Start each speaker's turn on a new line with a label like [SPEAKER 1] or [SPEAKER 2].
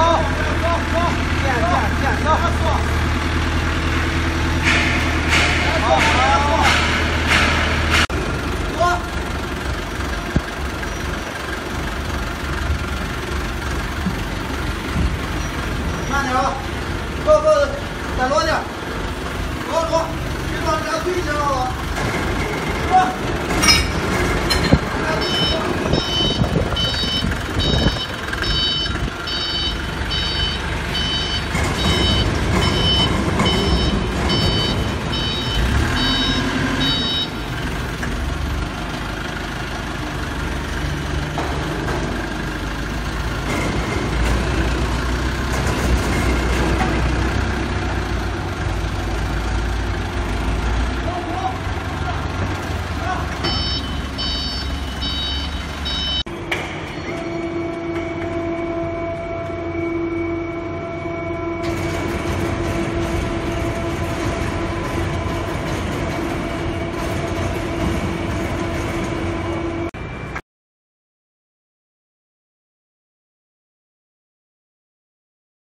[SPEAKER 1] 好，好，好，减减减，好。好，好，好，好。好。
[SPEAKER 2] 慢点啊，够不够？再挪点，挪挪，别往这个推去